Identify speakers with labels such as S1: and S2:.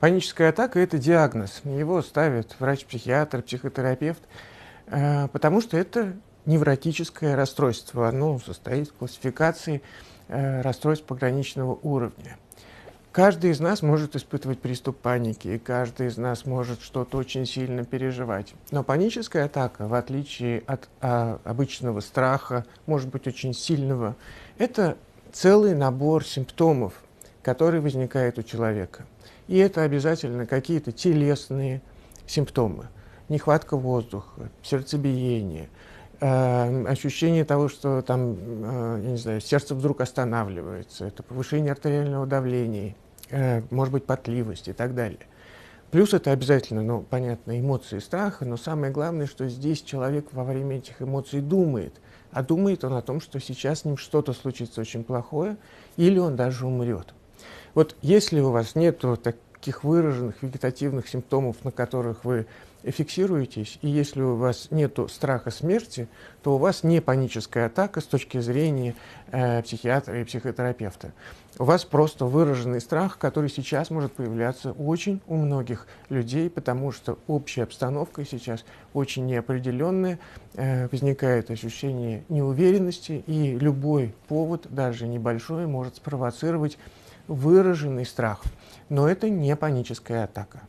S1: Паническая атака – это диагноз. Его ставит врач-психиатр, психотерапевт, э, потому что это невротическое расстройство. Оно состоит в классификации э, расстройств пограничного уровня. Каждый из нас может испытывать приступ паники, и каждый из нас может что-то очень сильно переживать. Но паническая атака, в отличие от а, обычного страха, может быть очень сильного, это целый набор симптомов, который возникает у человека. И это обязательно какие-то телесные симптомы. Нехватка воздуха, сердцебиение, э, ощущение того, что там, э, я не знаю, сердце вдруг останавливается, это повышение артериального давления, э, может быть, потливость и так далее. Плюс это обязательно, ну, понятно, эмоции страха, но самое главное, что здесь человек во время этих эмоций думает. А думает он о том, что сейчас с ним что-то случится очень плохое, или он даже умрет. Вот если у вас нет таких выраженных вегетативных симптомов, на которых вы фиксируетесь, и если у вас нет страха смерти, то у вас не паническая атака с точки зрения э, психиатра и психотерапевта. У вас просто выраженный страх, который сейчас может появляться очень у многих людей, потому что общая обстановка сейчас очень неопределенная, э, возникает ощущение неуверенности, и любой повод, даже небольшой, может спровоцировать выраженный страх. Но это не паническая атака.